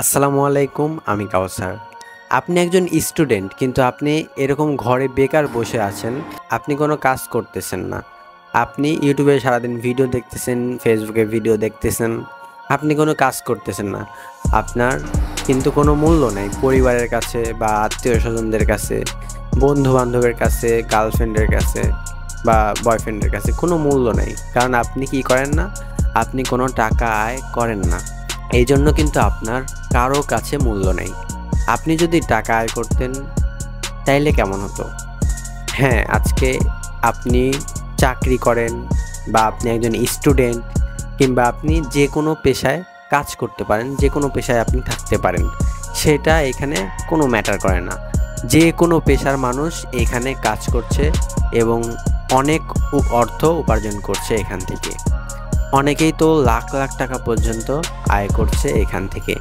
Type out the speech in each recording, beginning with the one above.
আসসালামু আলাইকুম, আমি কাউসার আপনি একজন স্টুডেন্ট, কিন্তু আপনি এরকম ঘরে বেকার বসে আছেন, আপনি কোনো কাজ করতেছেন না। আপনি ইউটিউবে সারাদিন ভিডিও দেখতেছেন, ফেসবুকে ভিডিও দেখতেছেন, আপনি কোনো কাজ করতেছেন না। আপনার কিন্তু কোনো মূল্য নেই পরিবারের কাছে বা আত্মীয় স্বজনদের কাছে বন্ধু বান্ধবের কাছে গার্লফ্রেন্ডের কাছে বা বয়ফ্রেন্ডের কাছে কোনো মূল্য নেই। কারণ আপনি কি করেন না? আপনি কোনো টাকা আয় করেন না। এই জন্য কিন্তু আপনার কারও কাছে মূল্য নেই। আপনি যদি টাকা আয় করতেন, তাইলে কেমন হতো? হ্যাঁ আজকে আপনি চাকরি করেন বা আপনি একজন স্টুডেন্ট কিংবা আপনি যে কোনো পেশায় কাজ করতে পারেন যে কোনো পেশায় আপনি থাকতে পারেন, সেটা এখানে কোনো ম্যাটার করে না। যে কোনো পেশার মানুষ এখানে কাজ করছে এবং অনেক অর্থ উপার্জন করছে এখান থেকে। অনেকেই তো লাখ লাখ টাকা পর্যন্ত আয় করছে এখান থেকে।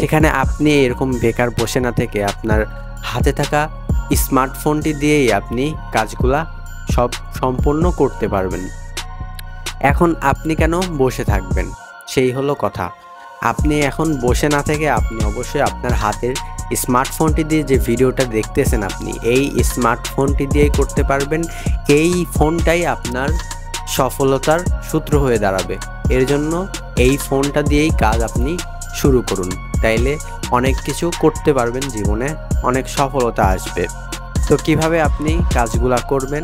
সেখানে আপনি এরকম বেকার বসে না থেকে আপনার হাতে থাকা স্মার্টফোনটি দিয়েই আপনি কাজগুলা সব সম্পন্ন করতে পারবেন। এখন আপনি কেন বসে থাকবেন? সেই হলো কথা। আপনি এখন বসে না থেকে আপনি অবশ্যই আপনার হাতের স্মার্টফোনটি দিয়ে যে ভিডিওটা দেখতেছেন আপনি, এই স্মার্টফোনটি দিয়েই করতে পারবেন। এই ফোনটাই আপনার সফলতার সূত্র হয়ে দাঁড়াবে। এর জন্য এই ফোনটা দিয়েই কাজ আপনি শুরু করুন। তাইলে অনেক কিছু করতে পারবেন জীবনে, অনেক সফলতা আসবে। তো কীভাবে আপনি কাজগুলা করবেন?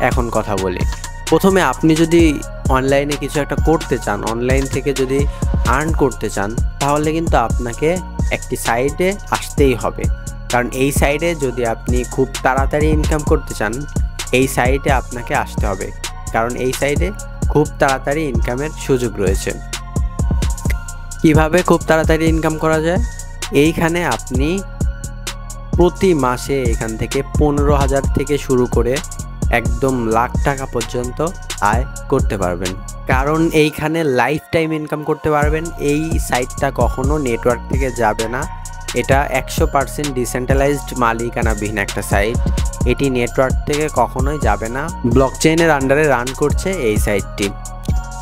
এখন কথা বলি। প্রথমে আপনি যদি অনলাইনে কিছু একটা করতে চান, অনলাইন থেকে যদি আর্ন করতে চান, তাহলে কিন্তু আপনাকে একটি সাইডে আসতেই হবে। কারণ এই সাইডে যদি আপনি খুব তাড়াতাড়ি ইনকাম করতে চান, এই সাইডে আপনাকে আসতে হবে। কারণ এই সাইডে খুব তাড়াতাড়ি ইনকামের সুযোগ রয়েছে। কীভাবে খুব তাড়াতাড়ি ইনকাম করা যায়? এইখানে আপনি প্রতি মাসে এখান থেকে পনেরো হাজার থেকে শুরু করে একদম লাখ টাকা পর্যন্ত আয় করতে পারবেন। কারণ এইখানে লাইফ টাইম ইনকাম করতে পারবেন। এই সাইটটা কখনো নেটওয়ার্ক থেকে যাবে না। এটা একশো পার্সেন্ট ডিসেন্ট্রালাইজড মালিকানাবিহীন একটা সাইট এটি নেটওয়ার্ক থেকে কখনোই যাবে না। ব্লক চেইনের আন্ডারে রান করছে এই সাইটটি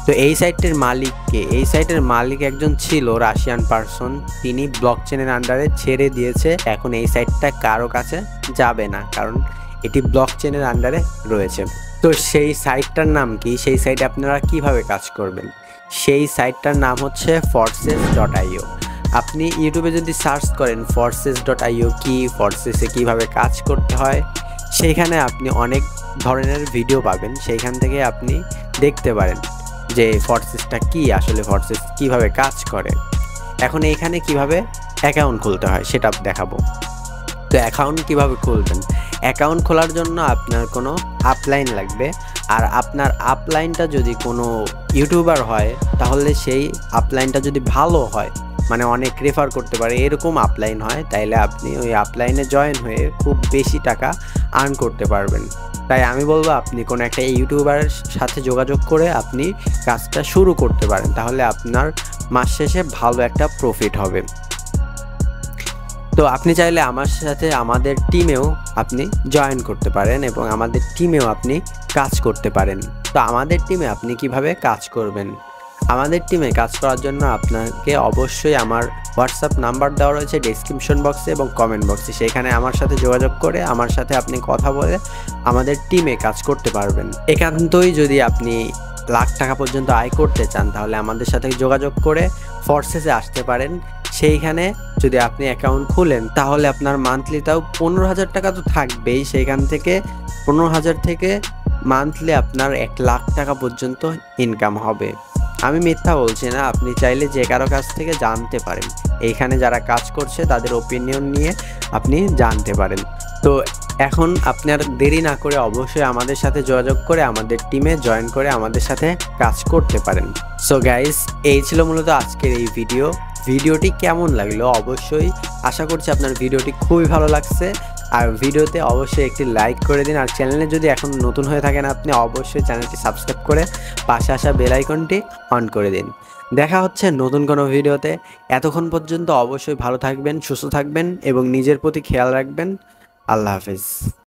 তো এই সাইটটির মালিককে, এই সাইটের মালিক একজন ছিল রাশিয়ান পার্সন তিনি ব্লক চেনের আন্ডারে ছেড়ে দিয়েছে, এখন এই সাইটটা কারও কাছে যাবে না, কারণ এটি ব্লক চেনের আন্ডারে রয়েছে। তো সেই সাইটটার নাম কি? সেই সাইটে আপনারা কীভাবে কাজ করবেন? সেই সাইটটার নাম হচ্ছে ফরসেস ডট আইও আপনি ইউটিউবে যদি সার্চ করেন ফরসেস ডট আইও কি ফরসেসে কীভাবে কাজ করতে হয় সেইখানে আপনি অনেক ধরনের ভিডিও পাবেন, সেইখান থেকে আপনি দেখতে পারেন। যে ফরসেসটা কি, আসলে ফরসেস কীভাবে কাজ করে? এখন এইখানে কীভাবে অ্যাকাউন্ট খুলতে হয় সেটা দেখাবো। তো অ্যাকাউন্ট কীভাবে খুলবেন? অ্যাকাউন্ট খোলার জন্য আপনার কোনো আপলাইন লাগবে। আর আপনার আপলাইনটা যদি কোনো ইউটিউবার হয়, তাহলে সেই আপলাইনটা যদি ভালো হয় মানে অনেক রেফার করতে পারে, এরকম আপলাইন হয়, তাইলে আপনি ওই আপলাইনে জয়েন হয়ে খুব বেশি টাকা আর্ন করতে পারবেন। তাই আমি বলব, আপনি কোনো একটা ইউটিউবারের সাথে যোগাযোগ করে আপনি কাজটা শুরু করতে পারেন। তাহলে আপনার মাস শেষে ভালো একটা প্রফিট হবে। তো আপনি চাইলে আমার সাথে আমাদের টিমেও আপনি জয়েন করতে পারেন এবং আমাদের টিমেও আপনি কাজ করতে পারেন। তো আমাদের টিমে আপনি কীভাবে কাজ করবেন? আমাদের টিমে কাজ করার জন্য আপনাকে অবশ্যই আমার হোয়াটসঅ্যাপ নাম্বার দেওয়া রয়েছে ডিসক্রিপশন বক্সে এবং কমেন্ট বক্সে সেখানে আমার সাথে যোগাযোগ করে, আমার সাথে আপনি কথা বলে আমাদের টিমে কাজ করতে পারবেন। একান্তই যদি আপনি লাখ টাকা পর্যন্ত আয় করতে চান, তাহলে আমাদের সাথে যোগাযোগ করে ফোর্সেসে আসতে পারেন। সেইখানে যদি আপনি অ্যাকাউন্ট খুলেন, তাহলে আপনার মান্থলি তাও পনেরো হাজার টাকা তো থাকবেই। সেইখান থেকে পনেরো হাজার থেকে মান্থলি আপনার এক লাখ টাকা পর্যন্ত ইনকাম হবে। আমি মিথ্যা বলছি না, আপনি চাইলে যে কারও কাছ থেকে জানতে পারেন। এইখানে যারা কাজ করছে, তাদের ওপিনিয়ন নিয়ে আপনি জানতে পারেন। তো এখন আপনার দেরি না করে অবশ্যই আমাদের সাথে যোগাযোগ করে, আমাদের টিমে জয়েন করে আমাদের সাথে কাজ করতে পারেন। সো গাইস এই ছিল মূলত আজকের এই ভিডিও ভিডিওটি কেমন লাগল অবশ্যই আশা করছি আপনার ভিডিওটি খুবই ভালো লাগছে। আর ভিডিওতে অবশ্যই একটি লাইক করে দিন। আর চ্যানেলে যদি এখন নতুন হয়ে থাকেন আপনি অবশ্যই চ্যানেলটি সাবস্ক্রাইব করে পাশে আসা বেল আইকনটি অন করে দিন। দেখা হচ্ছে নতুন কোনো ভিডিওতে। এতক্ষণ পর্যন্ত অবশ্যই ভালো থাকবেন, সুস্থ থাকবেন এবং নিজের প্রতি খেয়াল রাখবেন। আল্লাহ হাফিজ।